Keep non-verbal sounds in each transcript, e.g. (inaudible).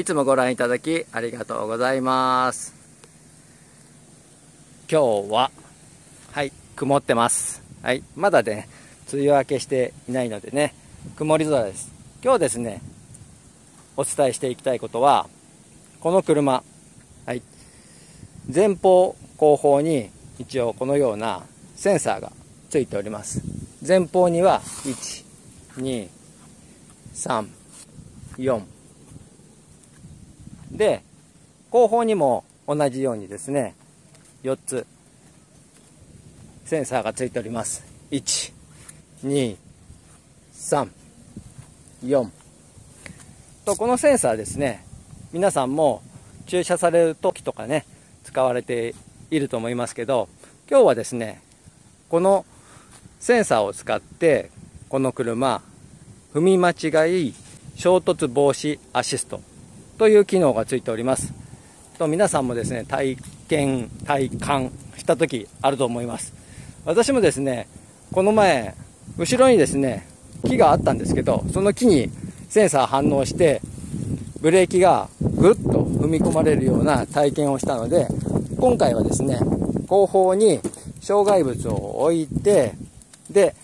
いつもご覧いただきありがとうございます。今日ははい曇ってます。はいまだね梅雨明けしていないのでね曇り空です。今日ですねお伝えしていきたいことはこの車はい前方後方に一応このようなセンサーがついております。前方には1、2、3、4で、後方にも同じようにですね、4つセンサーがついております。1、2、3、4。と、このセンサーですね、皆さんも駐車される時とかね、使われていると思いますけど、今日はですね、このセンサーを使って、この車、踏み間違い衝突防止アシストという機能がついております。と皆さんもですね体験体感した時あると思います。私もですねこの前後ろにですね木があったんですけどその木にセンサー反応してブレーキがぐっと踏み込まれるような体験をしたので今回はですね後方に障害物を置いてで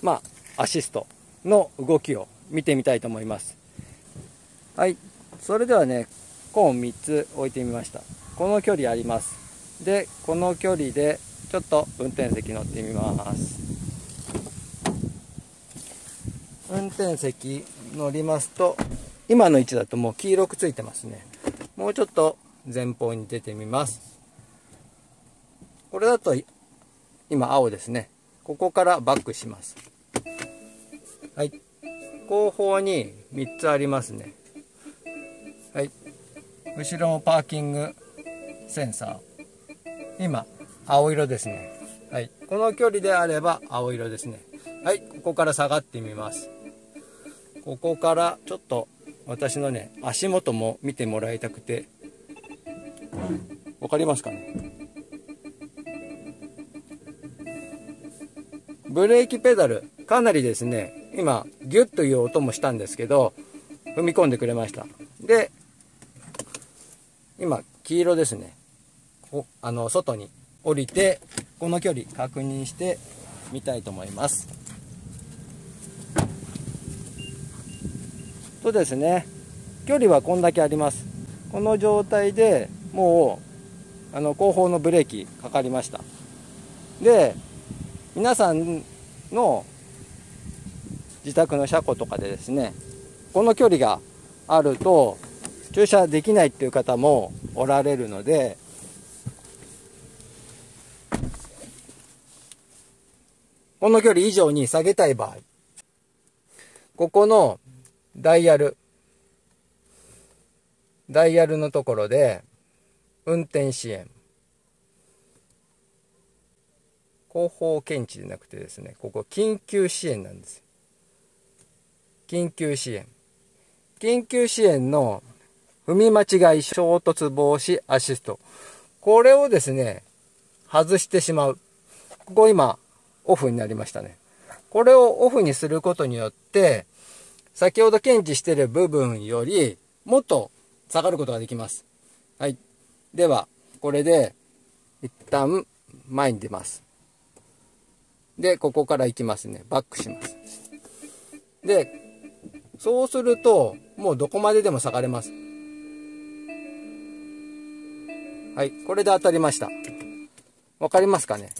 まあアシストの動きを見てみたいと思います。はい。それではねコーン3つ置いてみました。この距離あります。でこの距離でちょっと運転席乗ってみます。運転席乗りますと今の位置だともう黄色くついてますね。もうちょっと前方に出てみます。これだと今青ですね。ここからバックします。はい。後方に3つありますね。後ろもパーキングセンサー。今青色ですね。はい。この距離であれば青色ですね。はい。ここから下がってみます。ここからちょっと私のね足元も見てもらいたくて。分かりますかね？ブレーキペダルかなりですね今ギュッという音もしたんですけど踏み込んでくれました。で今、黄色ですね。あの、外に降りて、この距離確認してみたいと思います。とですね、距離はこんだけあります。この状態でもう、あの、後方のブレーキかかりました。で、皆さんの自宅の車庫とかでですね、この距離があると、駐車できないっていう方もおられるので、この距離以上に下げたい場合、ここのダイヤル、ダイヤルのところで、運転支援。後方検知じゃなくてですね、ここ緊急支援なんです。緊急支援。緊急支援の踏み間違い衝突防止アシスト。これをですね、外してしまう。ここ今、オフになりましたね。これをオフにすることによって、先ほど検知している部分より、もっと下がることができます。はい。では、これで、一旦前に出ます。で、ここから行きますね。バックします。で、そうすると、もうどこまででも下がれます。はい、これで当たりました。わかりますかね？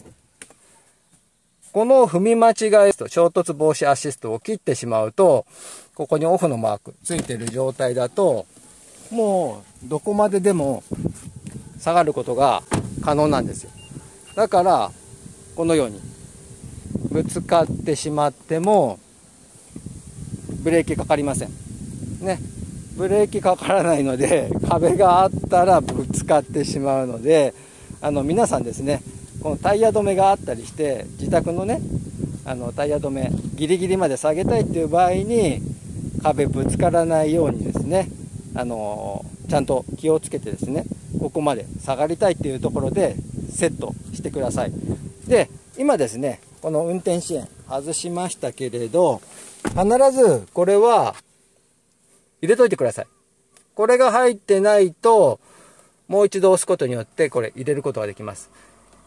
この踏み間違いと衝突防止アシストを切ってしまうと、ここにオフのマークついてる状態だと、もうどこまででも下がることが可能なんですよ。だから、このように、ぶつかってしまっても、ブレーキかかりません。ね。ブレーキかからないので (laughs) 壁があったらぶつかってしまうのであの皆さんですねこのタイヤ止めがあったりして自宅のねあのタイヤ止めギリギリまで下げたいっていう場合に壁ぶつからないようにですねあのちゃんと気をつけてですねここまで下がりたいっていうところでセットしてください。で今ですねこの運転支援外しましたけれど必ずこれは入れといてください。これが入ってないと、もう一度押すことによってこれ入れることができます。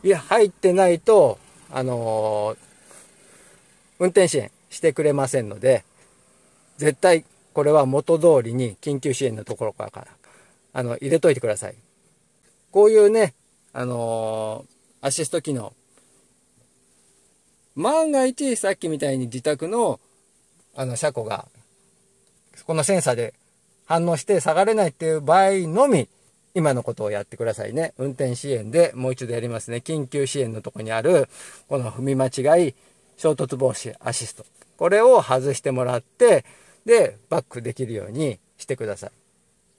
いや、入ってないと、あのー、運転支援してくれませんので、絶対これは元通りに緊急支援のところから、あの、入れといてください。こういうね、あのー、アシスト機能。万が一、さっきみたいに自宅の、あの、車庫が、このセンサーで反応して下がれないっていう場合のみ、今のことをやってくださいね。運転支援でもう一度やりますね。緊急支援のとこにある、この踏み間違い、衝突防止アシスト。これを外してもらって、で、バックできるようにしてください。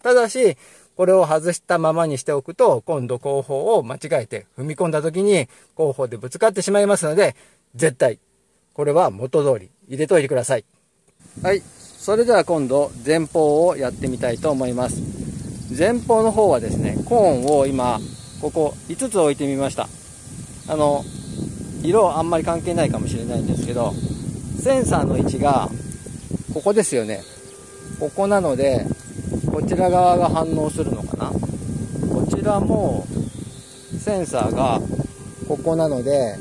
ただし、これを外したままにしておくと、今度後方を間違えて踏み込んだ時に後方でぶつかってしまいますので、絶対、これは元通り入れといてください。はい。それでは今度、前方をやってみたいと思います。前方の方はですね、コーンを今、ここ5つ置いてみました。あの、色あんまり関係ないかもしれないんですけど、センサーの位置が、ここですよね。ここなので、こちら側が反応するのかなこちらも、センサーがここなので、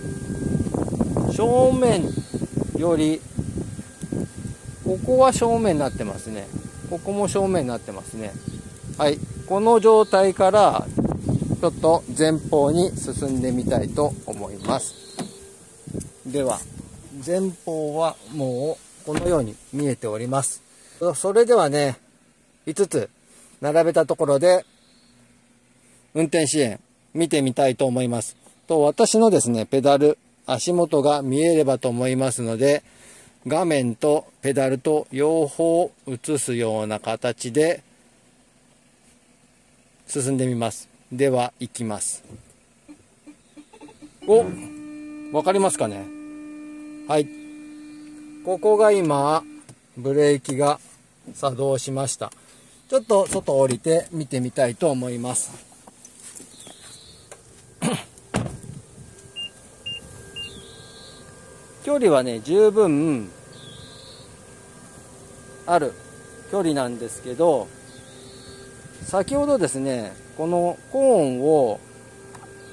正面より、ここは正面になってますね。ここも正面になってますね。はい。この状態から、ちょっと前方に進んでみたいと思います。では、前方はもうこのように見えております。それではね、5つ並べたところで、運転支援見てみたいと思います。と、私のですね、ペダル、足元が見えればと思いますので、画面とペダルと両方映すような形で進んでみます。では、行きます。おわかりますかね？はい。ここが今、ブレーキが作動しました。ちょっと外降りて見てみたいと思います。距離はね、十分ある距離なんですけど、先ほどですね、このコーンを、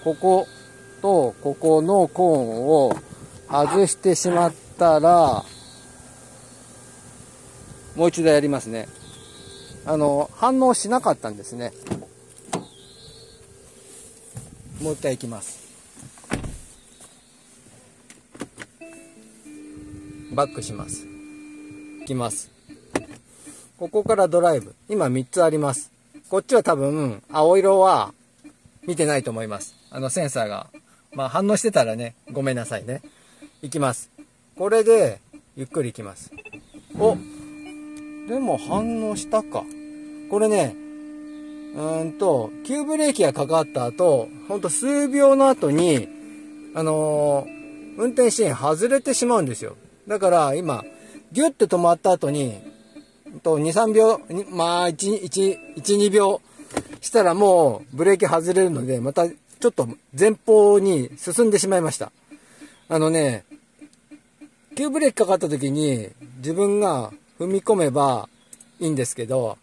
こことここのコーンを外してしまったら、もう一度やりますね。あの、反応しなかったんですね。もう一回いきます。バックします。いきます。ここからドライブ。今3つあります。こっちは多分、青色は見てないと思います。あのセンサーが。まあ反応してたらね、ごめんなさいね。いきます。これで、ゆっくりいきます。おでも反応したか。これね、うんと、急ブレーキがかかった後、ほんと数秒の後に、あのー、運転支援外れてしまうんですよ。だから今、ギュッて止まった後に、と2、3秒、まあ1、1、1、2秒したらもうブレーキ外れるので、またちょっと前方に進んでしまいました。あのね、急ブレーキかかった時に自分が踏み込めばいいんですけど、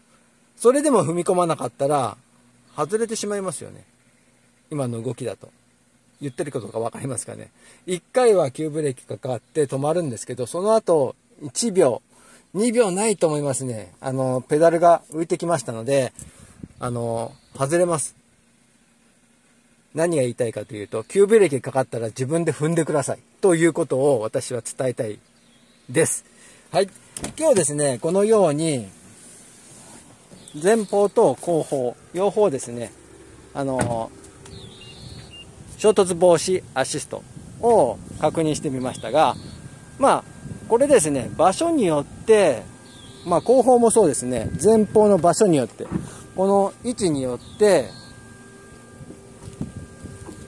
それでも踏み込まなかったら、外れてしまいますよね。今の動きだと。言ってることが分かりますかね。1回は急ブレーキかかって止まるんですけど、その後、1秒、2秒ないと思いますね。あの、ペダルが浮いてきましたので、あの、外れます。何が言いたいかというと、急ブレーキかかったら自分で踏んでください。ということを私は伝えたいです。はい。今日ですね、このように、前方と後方、両方ですね、あの、衝突防止アシストを確認してみましたが、まあ、これですね、場所によって、まあ、後方もそうですね、前方の場所によって、この位置によって、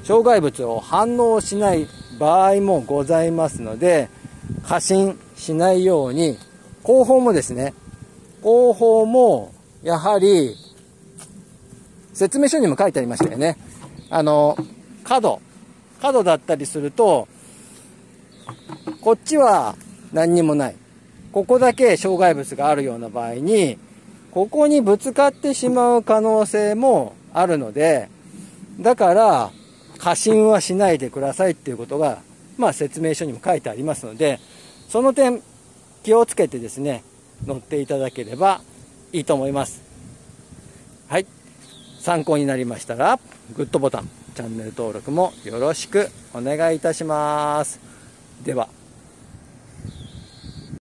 障害物を反応しない場合もございますので、過信しないように、後方もですね、後方も、やはり、説明書にも書いてありましたよね。あの、角、角だったりすると、こっちは何にもない。ここだけ障害物があるような場合に、ここにぶつかってしまう可能性もあるので、だから、過信はしないでくださいっていうことが、まあ説明書にも書いてありますので、その点気をつけてですね、乗っていただければいいと思います。参考になりましたら、グッドボタン、チャンネル登録もよろしくお願いいたします。では。